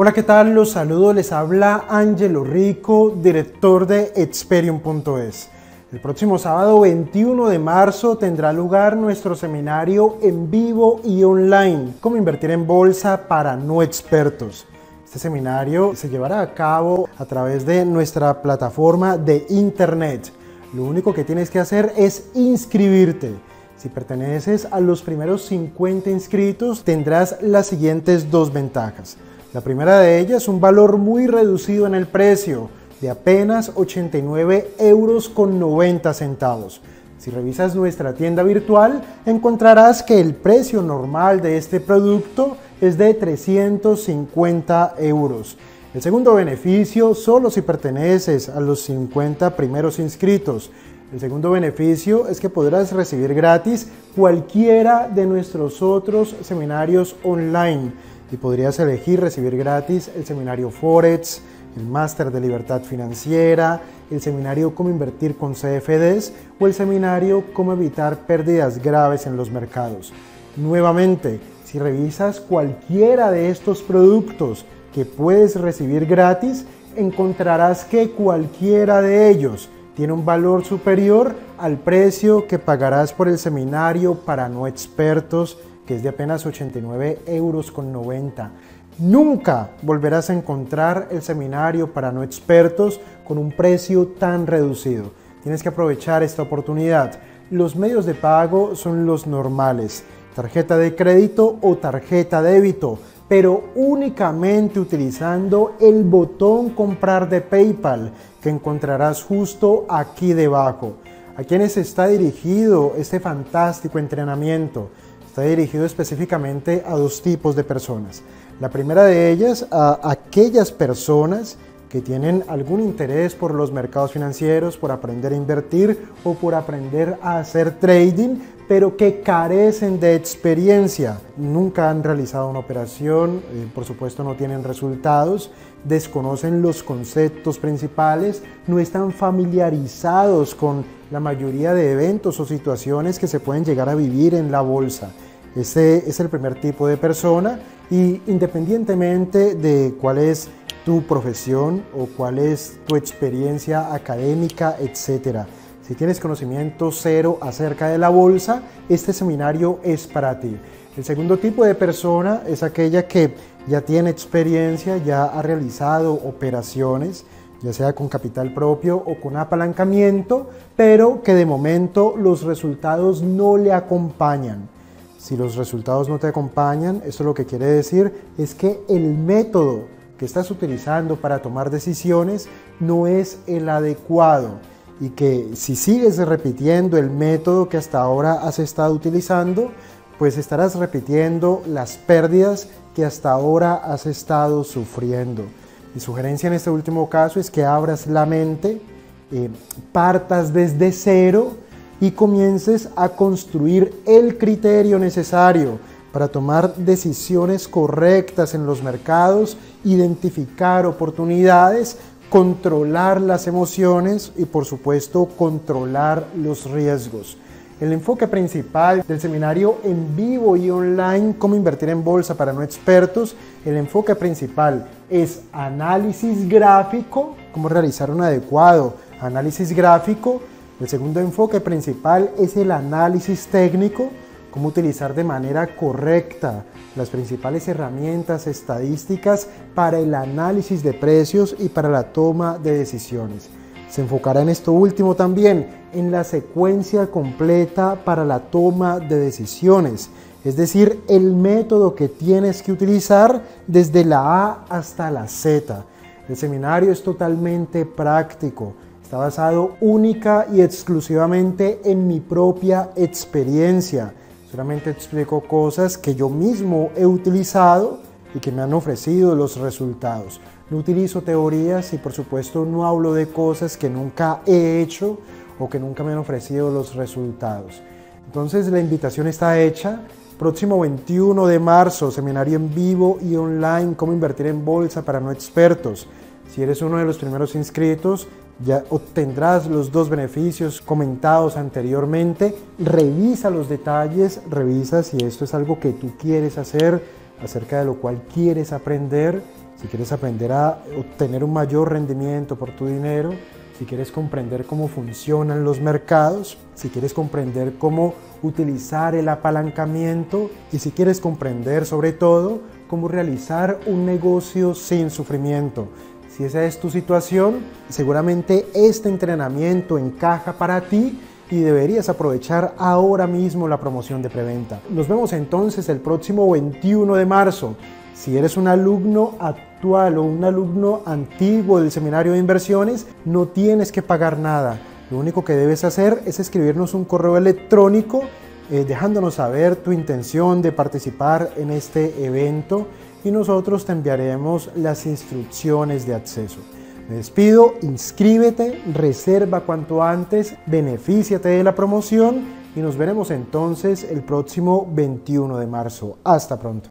Hola, ¿qué tal? Los saludo, les habla Angelo Rico, director de Experium.es. El próximo sábado 21 de marzo tendrá lugar nuestro seminario en vivo y online, cómo invertir en bolsa para no expertos. Este seminario se llevará a cabo a través de nuestra plataforma de internet. Lo único que tienes que hacer es inscribirte. Si perteneces a los primeros 50 inscritos, tendrás las siguientes dos ventajas. La primera de ellas un valor muy reducido en el precio, de apenas 89 euros con 90 centavos. Si revisas nuestra tienda virtual, encontrarás que el precio normal de este producto es de 350 euros. El segundo beneficio, solo si perteneces a los 50 primeros inscritos. El segundo beneficio es que podrás recibir gratis cualquiera de nuestros otros seminarios online y podrías elegir recibir gratis el seminario Forex, el máster de libertad financiera, el seminario Cómo invertir con CFDs o el seminario Cómo evitar pérdidas graves en los mercados. Nuevamente, si revisas cualquiera de estos productos que puedes recibir gratis, encontrarás que cualquiera de ellos tiene un valor superior al precio que pagarás por el seminario para no expertos que es de apenas 89 euros con 90. Nunca volverás a encontrar el seminario para no expertos con un precio tan reducido. Tienes que aprovechar esta oportunidad. Los medios de pago son los normales, tarjeta de crédito o tarjeta débito, pero únicamente utilizando el botón comprar de PayPal que encontrarás justo aquí debajo. ¿A quienes está dirigido este fantástico entrenamiento? Está dirigido específicamente a dos tipos de personas. La primera de ellas, a aquellas personas que tienen algún interés por los mercados financieros, por aprender a invertir o por aprender a hacer trading, pero que carecen de experiencia. Nunca han realizado una operación, eh, por supuesto no tienen resultados, desconocen los conceptos principales, no están familiarizados con la mayoría de eventos o situaciones que se pueden llegar a vivir en la bolsa. Ese es el primer tipo de persona y independientemente de cuál es tu profesión o cuál es tu experiencia académica, etcétera. Si tienes conocimiento cero acerca de la bolsa, este seminario es para ti. El segundo tipo de persona es aquella que ya tiene experiencia, ya ha realizado operaciones, ya sea con capital propio o con apalancamiento, pero que de momento los resultados no le acompañan. Si los resultados no te acompañan, eso lo que quiere decir es que el método que estás utilizando para tomar decisiones no es el adecuado y que si sigues repitiendo el método que hasta ahora has estado utilizando, pues estarás repitiendo las pérdidas que hasta ahora has estado sufriendo. Mi sugerencia en este último caso es que abras la mente, eh, partas desde cero, y comiences a construir el criterio necesario para tomar decisiones correctas en los mercados, identificar oportunidades, controlar las emociones y por supuesto controlar los riesgos. El enfoque principal del seminario en vivo y online, cómo invertir en bolsa para no expertos, el enfoque principal es análisis gráfico, cómo realizar un adecuado análisis gráfico, el segundo enfoque principal es el análisis técnico, cómo utilizar de manera correcta las principales herramientas estadísticas para el análisis de precios y para la toma de decisiones. Se enfocará en esto último también, en la secuencia completa para la toma de decisiones, es decir, el método que tienes que utilizar desde la A hasta la Z. El seminario es totalmente práctico Está basado única y exclusivamente en mi propia experiencia. Solamente explico cosas que yo mismo he utilizado y que me han ofrecido los resultados. No utilizo teorías y por supuesto no hablo de cosas que nunca he hecho o que nunca me han ofrecido los resultados. Entonces la invitación está hecha. Próximo 21 de marzo, seminario en vivo y online, cómo invertir en bolsa para no expertos. Si eres uno de los primeros inscritos, ya obtendrás los dos beneficios comentados anteriormente. Revisa los detalles, revisa si esto es algo que tú quieres hacer, acerca de lo cual quieres aprender. si quieres aprender a obtener un mayor rendimiento por tu dinero, si quieres comprender cómo funcionan los mercados, si quieres comprender cómo utilizar el apalancamiento y si quieres comprender sobre todo cómo realizar un negocio sin sufrimiento. Si esa es tu situación, seguramente este entrenamiento encaja para ti y deberías aprovechar ahora mismo la promoción de preventa. Nos vemos entonces el próximo 21 de marzo. Si eres un alumno actual o un alumno antiguo del seminario de inversiones, no tienes que pagar nada. Lo único que debes hacer es escribirnos un correo electrónico eh, dejándonos saber tu intención de participar en este evento y nosotros te enviaremos las instrucciones de acceso. Me despido, inscríbete, reserva cuanto antes, benefíciate de la promoción y nos veremos entonces el próximo 21 de marzo. Hasta pronto.